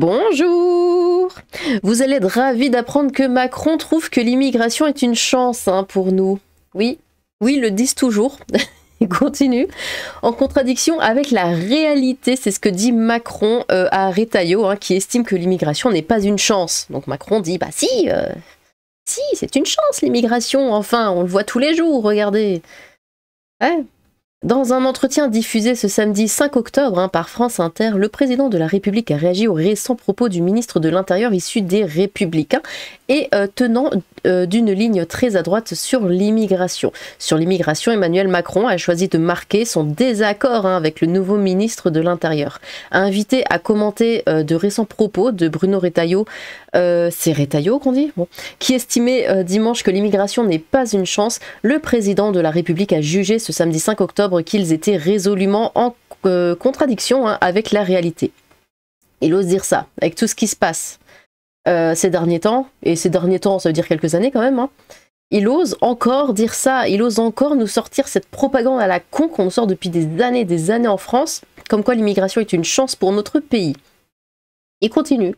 Bonjour Vous allez être ravis d'apprendre que Macron trouve que l'immigration est une chance hein, pour nous. Oui, oui, ils le disent toujours. Il continue. En contradiction avec la réalité, c'est ce que dit Macron euh, à Retailleau, hein, qui estime que l'immigration n'est pas une chance. Donc Macron dit, bah si, euh, si, c'est une chance l'immigration, enfin, on le voit tous les jours, regardez. Ouais, dans un entretien diffusé ce samedi 5 octobre hein, par France Inter, le président de la République a réagi aux récents propos du ministre de l'Intérieur issu des Républicains et euh, tenant euh, d'une ligne très à droite sur l'immigration. Sur l'immigration, Emmanuel Macron a choisi de marquer son désaccord hein, avec le nouveau ministre de l'Intérieur. Invité à commenter euh, de récents propos de Bruno Retailleau, c'est Retailleau qu'on dit, qui estimait dimanche que l'immigration n'est pas une chance, le président de la République a jugé ce samedi 5 octobre qu'ils étaient résolument en euh, contradiction hein, avec la réalité. Il ose dire ça, avec tout ce qui se passe euh, ces derniers temps, et ces derniers temps, ça veut dire quelques années quand même, hein. il ose encore dire ça, il ose encore nous sortir cette propagande à la con qu'on sort depuis des années des années en France, comme quoi l'immigration est une chance pour notre pays. Il continue.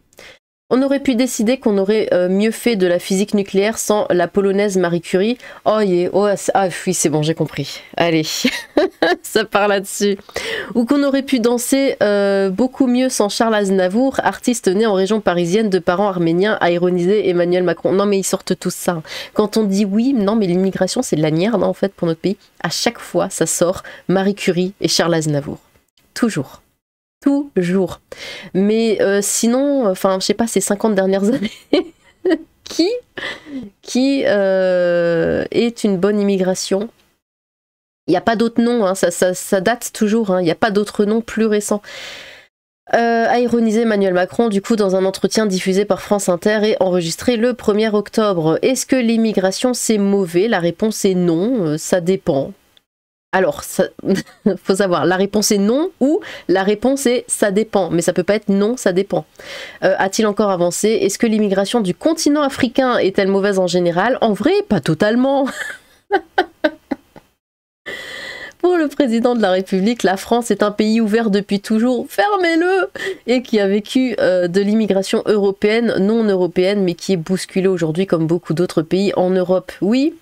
On aurait pu décider qu'on aurait euh, mieux fait de la physique nucléaire sans la polonaise Marie Curie. Oh, yeah, oh ah oui, c'est bon, j'ai compris. Allez, ça part là-dessus. Ou qu'on aurait pu danser euh, beaucoup mieux sans Charles Aznavour, artiste né en région parisienne de parents arméniens, a ironisé Emmanuel Macron. Non, mais ils sortent tous ça. Quand on dit oui, non, mais l'immigration, c'est de la merde, en fait, pour notre pays. À chaque fois, ça sort Marie Curie et Charles Aznavour. Toujours toujours. Mais euh, sinon, enfin, je sais pas, ces 50 dernières années, qui, qui euh, est une bonne immigration? Il n'y a pas d'autre nom, hein, ça, date toujours, hein, il n'y a pas d'autre nom plus récent. Euh, a ironisé Emmanuel Macron, du coup, dans un entretien diffusé par France Inter et enregistré le 1er octobre. Est-ce que l'immigration c'est mauvais? La réponse est non, ça dépend. Alors, faut savoir, la réponse est non ou la réponse est ça dépend, mais ça peut pas être non, ça dépend. Euh, a-t-il encore avancé? Est-ce que l'immigration du continent africain est-elle mauvaise en général? En vrai, pas totalement. Pour le président de la République, la France est un pays ouvert depuis toujours, fermez-le Et qui a vécu euh, de l'immigration européenne, non européenne, mais qui est bousculée aujourd'hui comme beaucoup d'autres pays en Europe. Oui,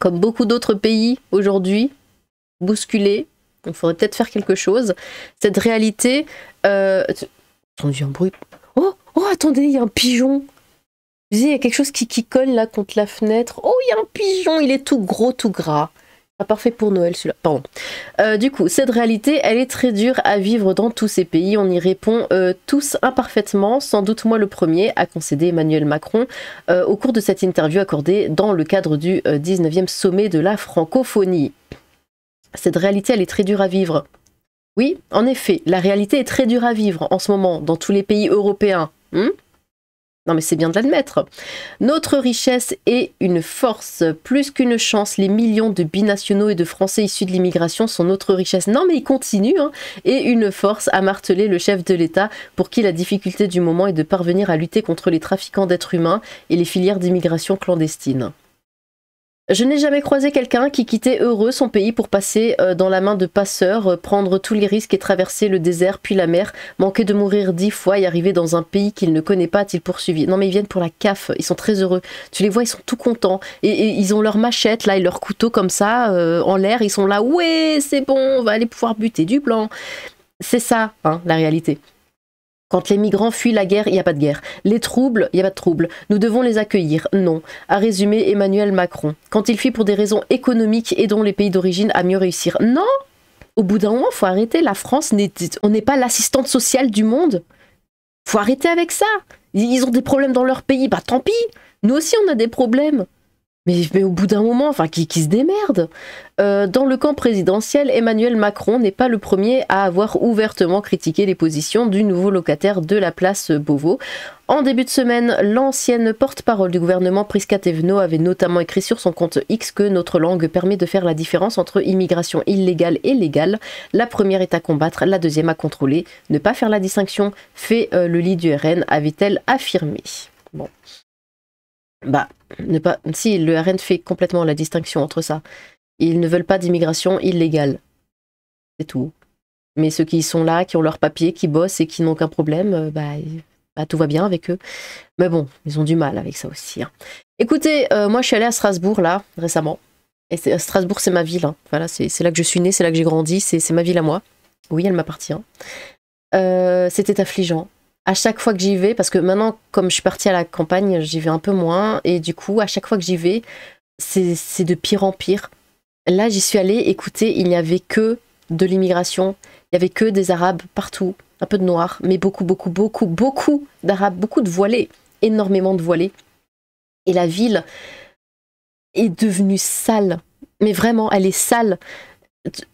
comme beaucoup d'autres pays aujourd'hui, bousculés. Il faudrait peut-être faire quelque chose. Cette réalité. Euh... Attendez, un bruit. Oh, oh, attendez, il y a un pigeon. Il y a quelque chose qui colle là contre la fenêtre. Oh, il y a un pigeon, il est tout gros, tout gras parfait pour Noël celui-là. Pardon. Euh, du coup, cette réalité, elle est très dure à vivre dans tous ces pays. On y répond euh, tous imparfaitement, sans doute moi le premier, a concédé Emmanuel Macron euh, au cours de cette interview accordée dans le cadre du 19e sommet de la francophonie. Cette réalité, elle est très dure à vivre. Oui, en effet, la réalité est très dure à vivre en ce moment dans tous les pays européens. Hmm non mais c'est bien de l'admettre. Notre richesse est une force, plus qu'une chance. Les millions de binationaux et de Français issus de l'immigration sont notre richesse. Non mais il continue, hein. et une force à marteler le chef de l'État pour qui la difficulté du moment est de parvenir à lutter contre les trafiquants d'êtres humains et les filières d'immigration clandestine. Je n'ai jamais croisé quelqu'un qui quittait heureux son pays pour passer euh, dans la main de passeurs, euh, prendre tous les risques et traverser le désert puis la mer, manquer de mourir dix fois et arriver dans un pays qu'il ne connaît pas, a-t-il poursuivi. Non mais ils viennent pour la CAF, ils sont très heureux. Tu les vois, ils sont tout contents. Et, ils ont leur machette là et leur couteau comme ça euh, en l'air, ils sont là, ouais c'est bon, on va aller pouvoir buter du blanc. C'est ça, hein, la réalité. Quand les migrants fuient la guerre, il n'y a pas de guerre. Les troubles, il n'y a pas de troubles. Nous devons les accueillir. Non, a résumé Emmanuel Macron. Quand il fuit pour des raisons économiques, aidons les pays d'origine à mieux réussir. Non Au bout d'un moment, faut arrêter. La France, on n'est pas l'assistante sociale du monde. faut arrêter avec ça. Ils ont des problèmes dans leur pays, bah tant pis. Nous aussi, on a des problèmes. Mais, au bout d'un moment, enfin, qui, se démerde euh, Dans le camp présidentiel, Emmanuel Macron n'est pas le premier à avoir ouvertement critiqué les positions du nouveau locataire de la place Beauvau. En début de semaine, l'ancienne porte-parole du gouvernement Prisca Thévenot avait notamment écrit sur son compte X que notre langue permet de faire la différence entre immigration illégale et légale. La première est à combattre, la deuxième à contrôler. Ne pas faire la distinction fait euh, le lit du RN, avait-elle affirmé. Bon. Bah, pas. Si, le RN fait complètement la distinction entre ça. Ils ne veulent pas d'immigration illégale. C'est tout. Mais ceux qui sont là, qui ont leur papier, qui bossent et qui n'ont aucun problème, euh, bah, bah, tout va bien avec eux. Mais bon, ils ont du mal avec ça aussi. Hein. Écoutez, euh, moi je suis allée à Strasbourg là, récemment. Et Strasbourg, c'est ma ville. Hein. Voilà, c'est là que je suis née, c'est là que j'ai grandi, c'est ma ville à moi. Oui, elle m'appartient. Euh, c'était affligeant. À chaque fois que j'y vais, parce que maintenant, comme je suis partie à la campagne, j'y vais un peu moins. Et du coup, à chaque fois que j'y vais, c'est de pire en pire. Là, j'y suis allée, écoutez, il n'y avait que de l'immigration. Il n'y avait que des Arabes partout, un peu de Noirs, mais beaucoup, beaucoup, beaucoup, beaucoup d'Arabes, beaucoup de voilés, énormément de voilés. Et la ville est devenue sale. Mais vraiment, elle est sale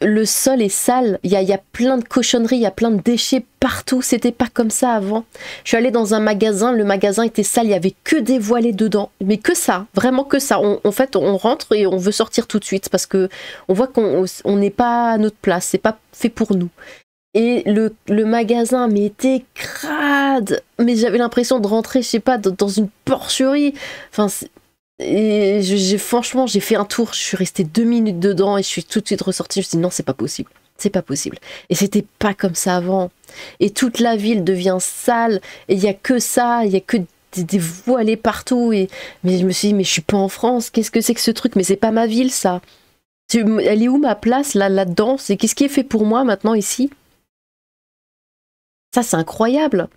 le sol est sale, il y a, plein de cochonneries, il y a plein de déchets partout, c'était pas comme ça avant. Je suis allée dans un magasin, le magasin était sale, il y avait que des voilés dedans, mais que ça, vraiment que ça. en fait, on rentre et on veut sortir tout de suite parce que on voit qu'on n'est pas à notre place, c'est pas fait pour nous. Et le, magasin, mais était crade. Mais j'avais l'impression de rentrer, je sais pas, dans une porcherie. Enfin, et franchement, j'ai fait un tour, je suis restée deux minutes dedans et je suis tout de suite ressortie. Je me suis dit non, c'est pas possible. C'est pas possible. Et c'était pas comme ça avant. Et toute la ville devient sale. Et il y a que ça, il y a que des, voilés partout. Et mais je me suis dit mais je suis pas en France. Qu'est-ce que c'est que ce truc? Mais c'est pas ma ville ça. Elle est où ma place là là-dedans? C'est qu'est-ce qui est fait pour moi maintenant ici? Ça c'est incroyable.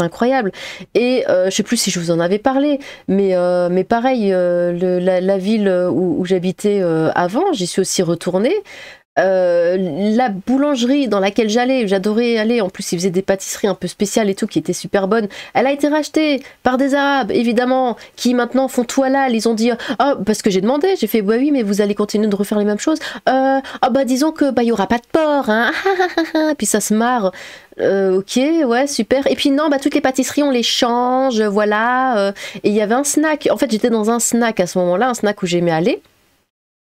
Incroyable. Et euh, je sais plus si je vous en avais parlé, mais, euh, mais pareil, euh, la, ville où, où j'habitais avant, j'y suis aussi retournée. Euh, la boulangerie dans laquelle j'allais, j'adorais aller, en plus ils faisaient des pâtisseries un peu spéciales et tout qui étaient super bonnes, elle a été rachetée par des Arabes, évidemment, qui maintenant font tout halal, ils ont dit, oh, parce que j'ai demandé, j'ai fait, bah oui, mais vous allez continuer de refaire les mêmes choses, euh, oh, bah disons que bah il y aura pas de porc, hein, puis ça se marre, euh, ok, ouais, super. Et puis non, bah toutes les pâtisseries on les change, voilà. et il y avait un snack. En fait, j'étais dans un snack à ce moment-là, un snack où j'aimais aller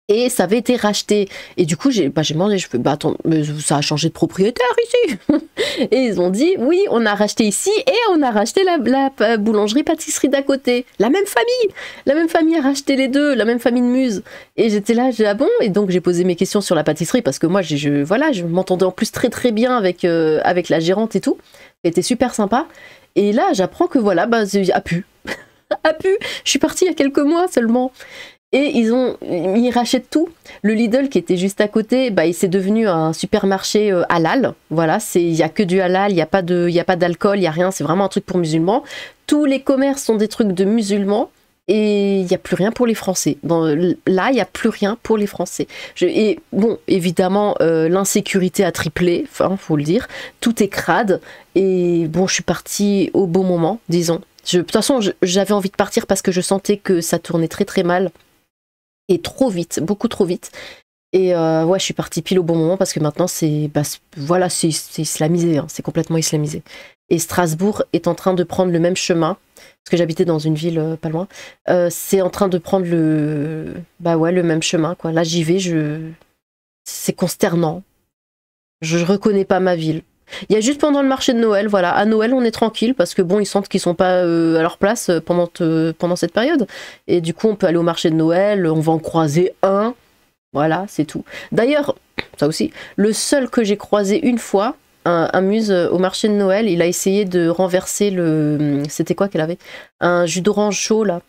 et ça avait été racheté. Et du coup, j'ai bah, demandé, je fais, bah attends, mais ça a changé de propriétaire ici. et ils ont dit, oui, on a racheté ici et on a racheté la, la boulangerie-pâtisserie d'à côté. La même famille. La même famille a racheté les deux, la même famille de Muse. Et j'étais là, j'ai ah bon? Et donc j'ai posé mes questions sur la pâtisserie parce que moi, je, voilà, je m'entendais en plus très très bien avec, euh, avec la gérante et tout. C'était super sympa. Et là, j'apprends que voilà, bah, a pu. a pu. Je suis partie il y a quelques mois seulement. Et ils ont, ils rachètent tout. Le Lidl qui était juste à côté, bah, il s'est devenu un supermarché euh, halal. Voilà, c'est, il y a que du halal, il n'y a pas de, il y a pas d'alcool, il y a rien. C'est vraiment un truc pour musulmans. Tous les commerces sont des trucs de musulmans. Et il n'y a plus rien pour les Français. là, il n'y a plus rien pour les Français. et bon, évidemment, euh, l'insécurité a triplé, enfin, faut le dire. Tout est crade. Et bon, je suis partie au bon moment, disons. de toute façon, j'avais envie de partir parce que je sentais que ça tournait très très mal et trop vite, beaucoup trop vite. Et euh, ouais, je suis partie pile au bon moment parce que maintenant c'est bah, voilà, islamisé, hein, c'est complètement islamisé. Et Strasbourg est en train de prendre le même chemin parce que j'habitais dans une ville euh, pas loin. Euh, c'est en train de prendre le bah ouais le même chemin quoi. Là j'y vais, je c'est consternant. Je reconnais pas ma ville. Il y a juste pendant le marché de Noël, voilà. À Noël, on est tranquille parce que bon, ils sentent qu'ils sont pas euh, à leur place euh, pendant, pendant cette période. Et du coup, on peut aller au marché de Noël, on va en croiser un. Voilà, c'est tout. D'ailleurs, ça aussi, le seul que j'ai croisé une fois, un, muse euh, au marché de Noël, il a essayé de renverser le. C'était quoi qu'elle avait? Un jus d'orange chaud, là.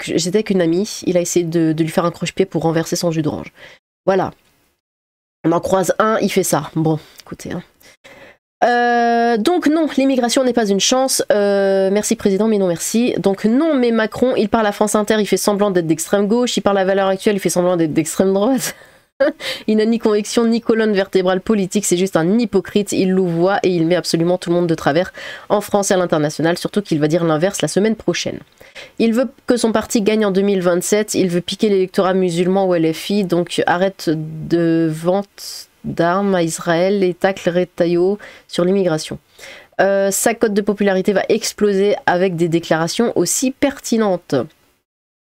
J'étais avec une amie, il a essayé de, de lui faire un croche-pied pour renverser son jus d'orange. Voilà. On en croise un, il fait ça. Bon, écoutez, hein. Euh, donc non, l'immigration n'est pas une chance. Euh, merci président, mais non merci. Donc non, mais Macron, il parle à France Inter, il fait semblant d'être d'extrême gauche. Il parle à Valeur Actuelle, il fait semblant d'être d'extrême droite. il n'a ni conviction ni colonne vertébrale politique, c'est juste un hypocrite. Il louvoie et il met absolument tout le monde de travers en France et à l'international. Surtout qu'il va dire l'inverse la semaine prochaine. Il veut que son parti gagne en 2027. Il veut piquer l'électorat musulman ou LFI. Donc arrête de vente d'armes à Israël et tacle Retailleau sur l'immigration. Euh, sa cote de popularité va exploser avec des déclarations aussi pertinentes.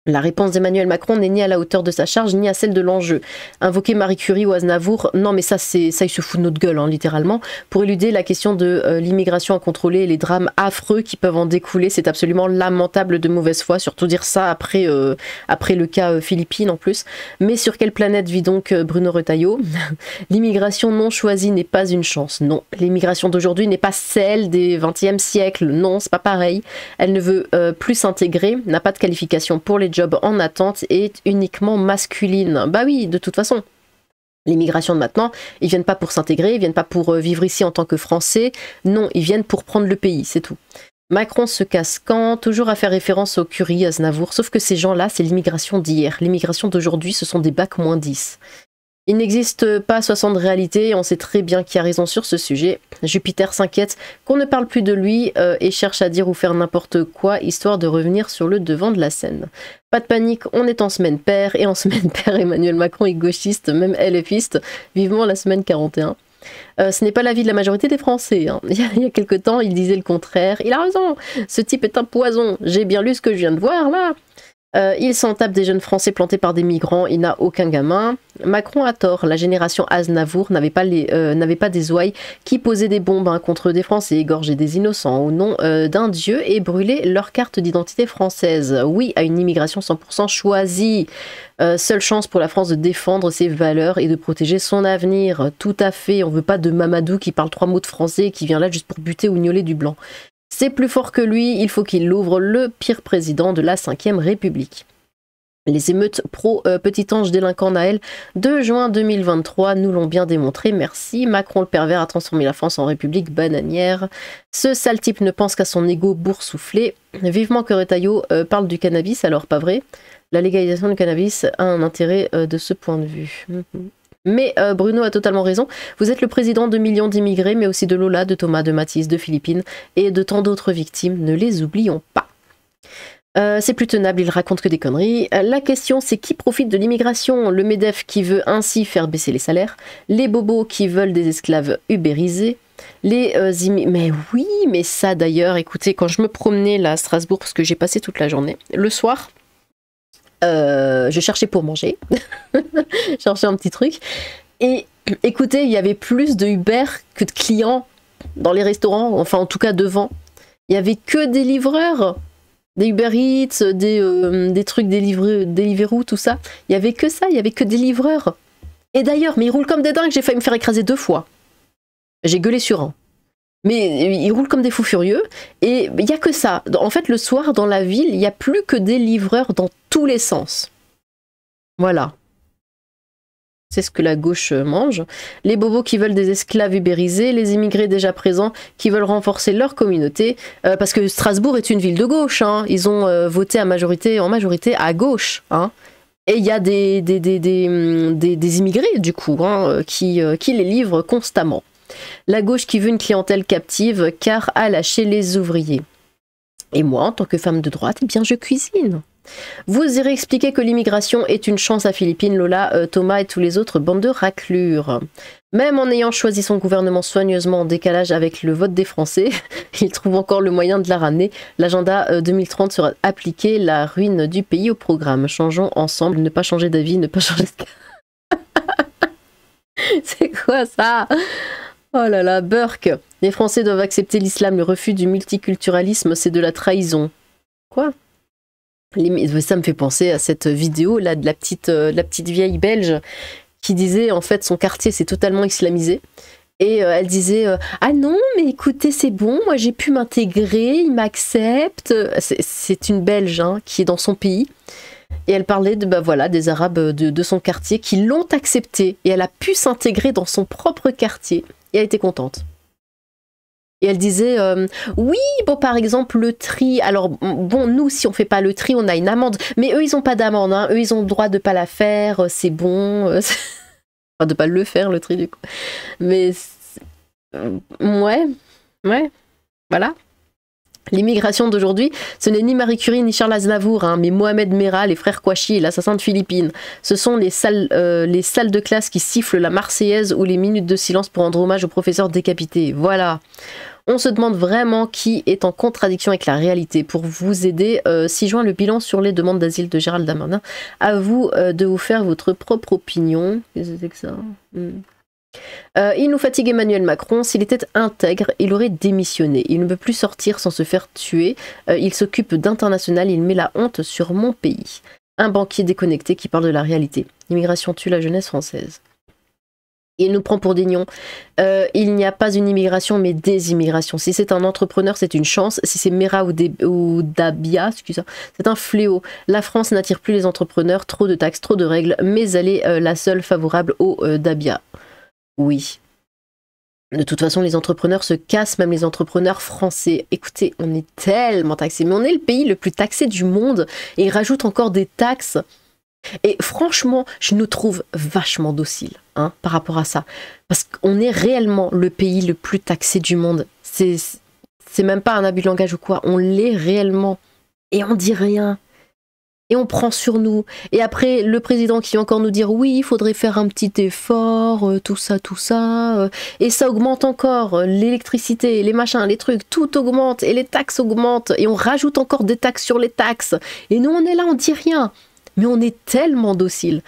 La réponse d'Emmanuel Macron n'est ni à la hauteur de sa charge ni à celle de l'enjeu. Invoquer Marie Curie ou Aznavour, non mais ça ça il se fout de notre gueule hein, littéralement. Pour éluder la question de euh, l'immigration à contrôler et les drames affreux qui peuvent en découler, c'est absolument lamentable de mauvaise foi. Surtout dire ça après euh, après le cas euh, Philippines en plus. Mais sur quelle planète vit donc Bruno Retailleau? L'immigration non choisie n'est pas une chance. Non, l'immigration d'aujourd'hui n'est pas celle des 20e siècle. Non, c'est pas pareil. Elle ne veut plus s'intégrer, n'a pas de qualification pour les en attente est uniquement masculine. Bah oui, de toute façon. L'immigration de maintenant, ils viennent pas pour s'intégrer, ils viennent pas pour euh, vivre ici en tant que Français. Non, ils viennent pour prendre le pays, c'est tout. Macron se casse quand Toujours à faire référence aux Curie, à Znavour. Sauf que ces gens-là, c'est l'immigration d'hier. L'immigration d'aujourd'hui, ce sont des bacs moins 10. Il n'existe pas 60 réalités et on sait très bien qui a raison sur ce sujet. Jupiter s'inquiète qu'on ne parle plus de lui euh, et cherche à dire ou faire n'importe quoi histoire de revenir sur le devant de la scène. Pas de panique, on est en semaine paire et en semaine paire Emmanuel Macron est gauchiste, même LFiste, vivement la semaine 41. Euh, ce n'est pas l'avis de la majorité des Français. Hein. Il y a quelque temps, il disait le contraire. Il a raison, ce type est un poison. J'ai bien lu ce que je viens de voir là. Euh, il s'en tape des jeunes Français plantés par des migrants, il n'a aucun gamin. Macron a tort, la génération Aznavour n'avait pas, euh, des ouailles qui posaient des bombes hein, contre des Français, égorgeaient des innocents au nom euh, d'un dieu et brûlaient leur carte d'identité française. Oui, à une immigration 100% choisie. seule chance pour la France de défendre ses valeurs et de protéger son avenir. Tout à fait, on veut pas de Mamadou qui parle trois mots de français et qui vient là juste pour buter ou gnoler du blanc. C'est plus fort que lui, il faut qu'il ouvre le pire président de la Ve République. Les émeutes pro-Petit Ange délinquant Naël de juin 2023 nous l'ont bien démontré, merci. Macron le pervers a transformé la France en république bananière. Ce sale type ne pense qu'à son ego boursouflé. Vivement que Retailleau euh, parle du cannabis, alors pas vrai. La légalisation du cannabis a un intérêt euh, de ce point de vue. Mais euh, Bruno a totalement raison. Vous êtes le président de millions d'immigrés, mais aussi de Lola, de Thomas, de Mathis, de Philippines et de tant d'autres victimes. Ne les oublions pas. Euh, c'est plus tenable, il raconte que des conneries. Euh, la question, c'est qui profite de l'immigration? Le MEDEF qui veut ainsi faire baisser les salaires, les bobos qui veulent des esclaves ubérisés, les Mais oui, mais ça d'ailleurs, écoutez, quand je me promenais là à Strasbourg, parce que j'ai passé toute la journée, le soir, euh, je cherchais pour manger. je cherchais un petit truc. Et écoutez, il y avait plus de Uber que de clients dans les restaurants, enfin en tout cas devant. Il y avait que des livreurs, des Uber Eats, des, euh, des trucs des Deliveroo, tout ça. Il y avait que ça, il y avait que des livreurs. Et d'ailleurs, mais ils roulent comme des dingues, j'ai failli me faire écraser deux fois. J'ai gueulé sur un. Mais ils roulent comme des fous furieux. Et il n'y a que ça. En fait, le soir, dans la ville, il n'y a plus que des livreurs dans tous les sens. Voilà. C'est ce que la gauche mange. Les bobos qui veulent des esclaves ubérisés, les immigrés déjà présents qui veulent renforcer leur communauté. Euh, parce que Strasbourg est une ville de gauche. Hein. Ils ont euh, voté à majorité, en majorité à gauche. Hein. Et il y a des, des, des, des, immigrés, du coup, hein, qui, euh, qui les livrent constamment. La gauche qui veut une clientèle captive car a lâché les ouvriers. Et moi, en tant que femme de droite, eh bien je cuisine. Vous irez expliquer que l'immigration est une chance à Philippines, Lola, euh, Thomas et tous les autres bandes de raclures. Même en ayant choisi son gouvernement soigneusement en décalage avec le vote des Français, il trouve encore le moyen de la ramener. L'agenda 2030 euh, sera appliqué, la ruine du pays au programme. Changeons ensemble, ne pas changer d'avis, ne pas changer de... C'est quoi ça? Oh là là, Burke. Les Français doivent accepter l'islam. Le refus du multiculturalisme, c'est de la trahison. Quoi? Ça me fait penser à cette vidéo là de la petite, euh, vieille belge qui disait en fait son quartier s'est totalement islamisé. Et euh, elle disait euh, Ah non, mais écoutez, c'est bon, moi j'ai pu m'intégrer, ils m'acceptent. C'est une Belge hein, qui est dans son pays. Et elle parlait de, bah voilà, des Arabes de, de son quartier qui l'ont acceptée. Et elle a pu s'intégrer dans son propre quartier et elle était contente. Et elle disait euh, oui bon par exemple le tri alors bon nous si on fait pas le tri on a une amende. Mais eux ils ont pas d'amende hein. eux ils ont le droit de pas la faire euh, c'est bon euh, enfin de pas le faire le tri du coup. Mais ouais ouais voilà L'immigration d'aujourd'hui, ce n'est ni Marie Curie ni Charles Aznavour, hein, mais Mohamed Merah, les frères Kouachi l'assassin de Philippines. Ce sont les salles, euh, les salles de classe qui sifflent la Marseillaise ou les minutes de silence pour rendre hommage au professeur décapité. Voilà. On se demande vraiment qui est en contradiction avec la réalité. Pour vous aider, euh, si joint le bilan sur les demandes d'asile de Gérald Darmanin, à vous euh, de vous faire votre propre opinion. Qu'est-ce que c'est que ça? Hmm. Euh, il nous fatigue Emmanuel Macron. S'il était intègre, il aurait démissionné. Il ne peut plus sortir sans se faire tuer. Euh, il s'occupe d'international. Il met la honte sur mon pays. Un banquier déconnecté qui parle de la réalité. L'immigration tue la jeunesse française. Il nous prend pour des nions. Euh, il n'y a pas une immigration, mais des immigrations. Si c'est un entrepreneur, c'est une chance. Si c'est Mera ou, Dabia, c'est un fléau. La France n'attire plus les entrepreneurs. Trop de taxes, trop de règles, mais elle est la seule favorable au Dabia. Oui. De toute façon, les entrepreneurs se cassent, même les entrepreneurs français. Écoutez, on est tellement taxés, mais on est le pays le plus taxé du monde et ils rajoutent encore des taxes. Et franchement, je nous trouve vachement dociles hein, par rapport à ça. Parce qu'on est réellement le pays le plus taxé du monde. C'est, même pas un abus de langage ou quoi. On l'est réellement. Et on dit rien et on prend sur nous. Et après, le président qui vient encore nous dire oui, il faudrait faire un petit effort, euh, tout ça, tout ça. Euh, et ça augmente encore. L'électricité, les machins, les trucs, tout augmente. Et les taxes augmentent. Et on rajoute encore des taxes sur les taxes. Et nous, on est là, on dit rien. Mais on est tellement docile.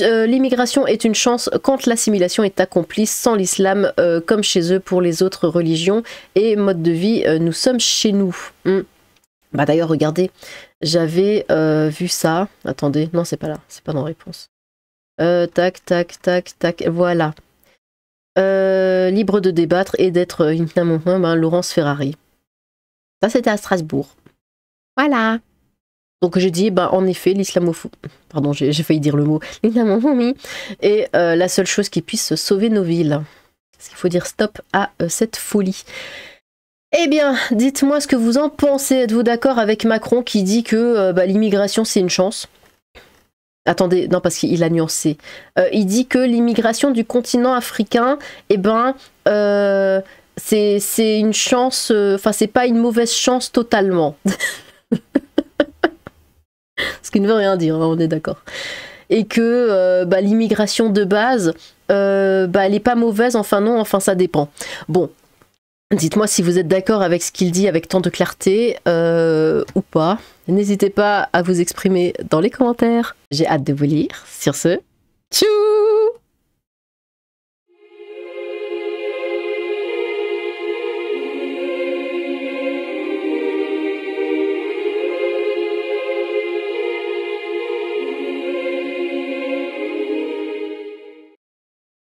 Euh, l'immigration est une chance quand l'assimilation est accomplie sans l'islam, comme chez eux pour les autres religions et modes de vie. nous sommes chez nous. Hmm. Bah d'ailleurs, regardez, j'avais euh, vu ça. Attendez, non, c'est pas là, c'est pas dans réponse. Euh, tac, tac, tac, tac, voilà. Euh, libre de débattre et d'être ben, Laurence Ferrari. Ça, c'était à Strasbourg. Voilà. Donc j'ai dit, bah, en effet, l'islamophobie, pardon, j'ai failli dire le mot, l'islamophobie est la seule chose qui puisse sauver nos villes. Parce qu'il faut dire stop à cette folie. Eh bien, dites-moi ce que vous en pensez. Êtes-vous d'accord avec Macron qui dit que euh, bah, l'immigration c'est une chance? Attendez, non, parce qu'il a nuancé. Euh, il dit que l'immigration du continent africain, eh ben, euh, c'est une chance, enfin, c'est pas une mauvaise chance totalement. ce qui ne veut rien dire, hein, on est d'accord. Et que bah, l'immigration de base, bah, elle n'est pas mauvaise, enfin non, enfin ça dépend. Bon, Dites-moi si vous êtes d'accord avec ce qu'il dit avec tant de clarté euh, ou pas. N'hésitez pas à vous exprimer dans les commentaires. J'ai hâte de vous lire. Sur ce, tchou